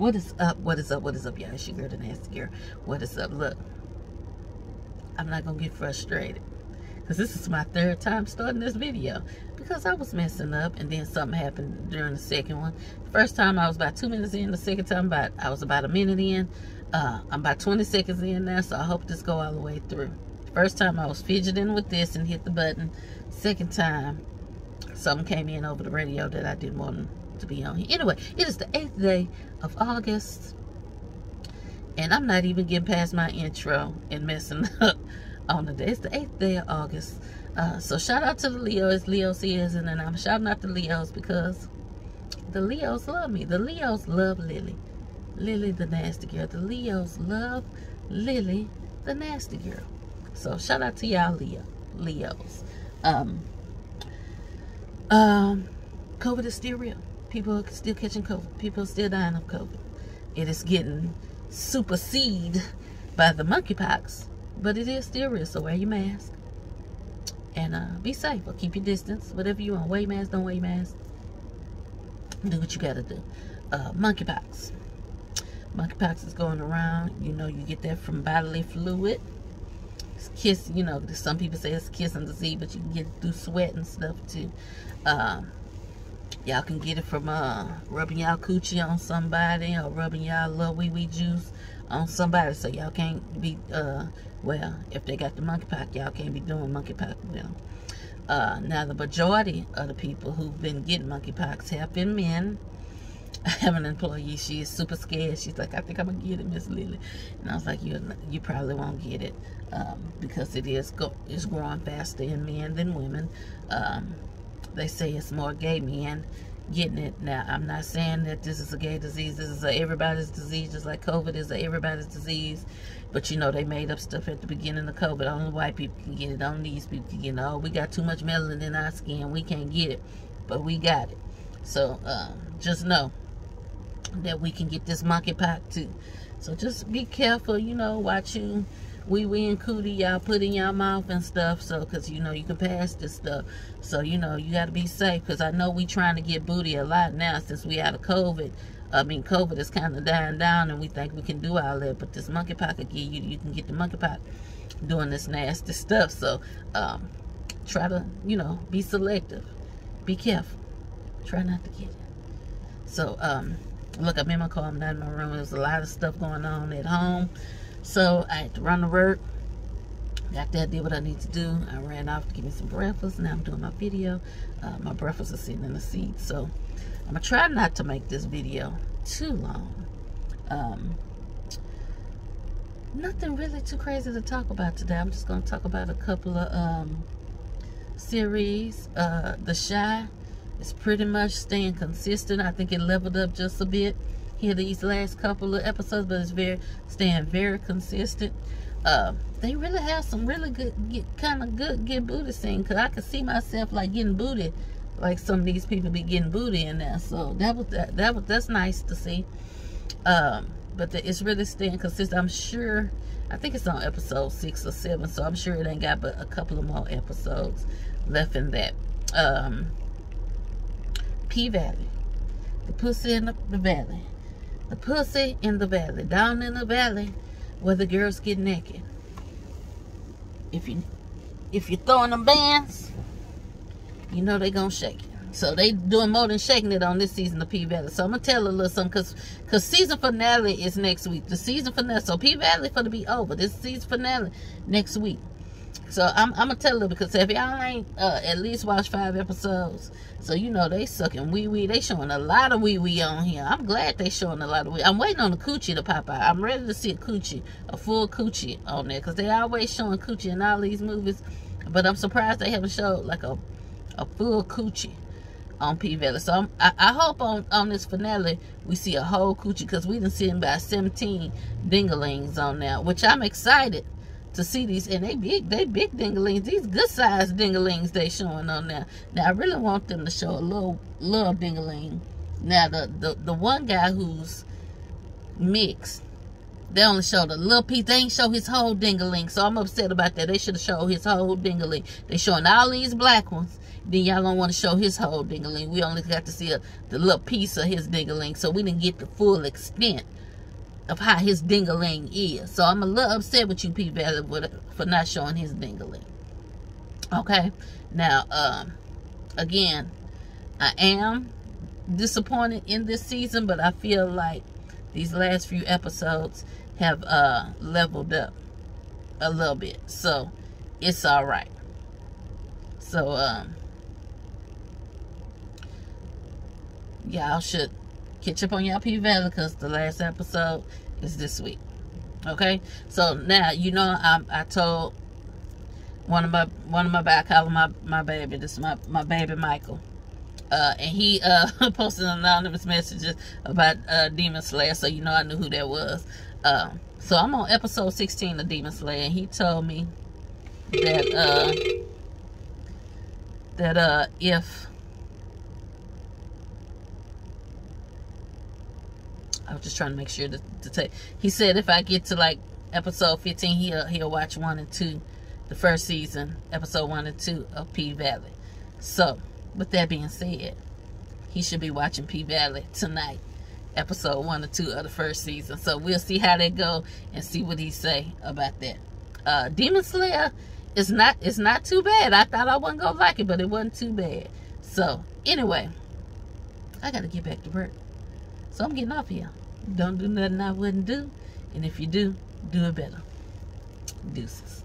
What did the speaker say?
What is up? What is up? What is up, y'all? It's your girl, the nasty girl. What is up? Look, I'm not gonna get frustrated because this is my third time starting this video because I was messing up and then something happened during the second one. First time I was about two minutes in. The second time about I was about a minute in. Uh, I'm about 20 seconds in now, so I hope this go all the way through. First time I was fidgeting with this and hit the button. Second time, something came in over the radio that I didn't want to be on here. Anyway, it is the 8th day of August. And I'm not even getting past my intro and messing up on the day. It's the 8th day of August. Uh, so shout out to the Leos, Leo season. And I'm shouting out the Leos because the Leos love me. The Leos love Lily. Lily the nasty girl. The Leos love Lily the nasty girl. So shout out to y'all Leo, Leos. Um, um, COVID is still real. People are still catching COVID. People are still dying of COVID. It is getting superseded by the monkeypox, but it is still real. So wear your mask and uh, be safe or keep your distance. Whatever you want. Wear your mask, don't wear your mask. Do what you gotta do. Uh, monkeypox. Monkeypox is going around. You know, you get that from bodily fluid. It's kiss, you know, some people say it's kissing disease, but you can get it through sweat and stuff too. Uh, y'all can get it from uh, rubbing y'all coochie on somebody or rubbing y'all little wee wee juice on somebody. So y'all can't be, uh, well, if they got the monkeypox, y'all can't be doing monkeypox with them. Uh, now, the majority of the people who've been getting monkeypox have been men. I have an employee. She is super scared. She's like, I think I'm gonna get it, Miss Lily. And I was like, you you probably won't get it um, because it is go it's growing faster in men than women. Um, they say it's more gay men getting it. Now, I'm not saying that this is a gay disease. This is everybody's disease, just like COVID is a everybody's disease. But you know, they made up stuff at the beginning of COVID. Only white people can get it. Only these people can get it. Oh, we got too much melanin in our skin. We can't get it. But we got it. So, um, just know that we can get this monkeypox too. So just be careful, you know, watch you wee wee and cootie y'all put in your mouth and stuff. So, because you know, you can pass this stuff. So, you know, you got to be safe. Because I know we trying to get booty a lot now since we out of COVID. I mean, COVID is kind of dying down and we think we can do all that. But this monkeypox again, you, you can get the monkeypox doing this nasty stuff. So, um, try to, you know, be selective. Be careful. Try not to get it. So, um, look, I'm in my car. I'm not in my room. There's a lot of stuff going on at home. So I had to run to work. Got that, did what I need to do. I ran off to get me some breakfast. Now I'm doing my video. Uh, my breakfast is sitting in the seat. So I'm going to try not to make this video too long. Um, nothing really too crazy to talk about today. I'm just going to talk about a couple of um, series. Uh, the Chi is pretty much staying consistent. I think it leveled up just a bit here these last couple of episodes, but it's very staying very consistent. Uh, they really have some really good, kind of good get booty scene because I could see myself like getting booty, like some of these people be getting booty in there. So that was that, that was that's nice to see. Um, but the, it's really staying consistent. I'm sure. I think it's on episode six or seven, so I'm sure it ain't got but a couple of more episodes left in that. Um, P Valley, the pussy in the, the valley. The pussy in the valley, down in the valley where the girls get naked. If you if you're throwing them bands, you know they gonna shake it. So they doing more than shaking it on this season of P Valley. So I'm gonna tell a little something because because season finale is next week. The season finale. So P Valley for to be over. This season finale next week. So I'm, I'm gonna tell you because if y'all ain't uh, at least watch five episodes, so you know they sucking wee wee. They showing a lot of wee wee on here. I'm glad they showing a lot of wee. I'm waiting on the coochie to pop out. I'm ready to see a coochie, a full coochie on there, because they always showing coochie in all these movies. But I'm surprised they haven't showed like a a full coochie on P Valley. So I, I, hope on on this finale we see a whole coochie because we done seen about 17 dinglings on there, which I'm excited to see these and they big they big dinglings these good sized dinglings they showing on there. Now i really want them to show a little little dingling now the the, the one guy who's mixed they only showed a little piece. They ain't show his whole dingling so i'm upset about that. They should have showed his whole dingling they showing all these black ones. Then y'all don't want to show his whole dingaling. We only got to see a, the little piece of his dingaling, so we didn't get the full extent of how his dingaling is. So I'm a little upset with you, P Valley, for not showing his dingaling. Okay, now um, again, I am disappointed in this season, but I feel like these last few episodes have uh, leveled up a little bit, so it's all right. So um, y'all should catch up on y'all P Valley because the last episode is this week. Okay, so now you know I I told one of my one of my back call my my baby. This is my my baby Michael. Uh, and he uh, posted anonymous messages about uh, Demon Slayer, so you know I knew who that was. Uh, so I'm on episode 16 of Demon Slayer, and he told me that uh, that uh, if I was just trying to make sure to, to take. He said if I get to like episode 15, he'll he'll watch one and two, the first season, episode one and two of P Valley. So, with that being said, he should be watching P Valley tonight, episode one or two of the first season. So we'll see how they go and see what he say about that. Uh, Demon Slayer is not it's not too bad. I thought I wasn't gonna like it, but it wasn't too bad. So anyway, I gotta get back to work. So I'm getting off here. Don't do nothing I wouldn't do. And if you do, do it better. Deuces.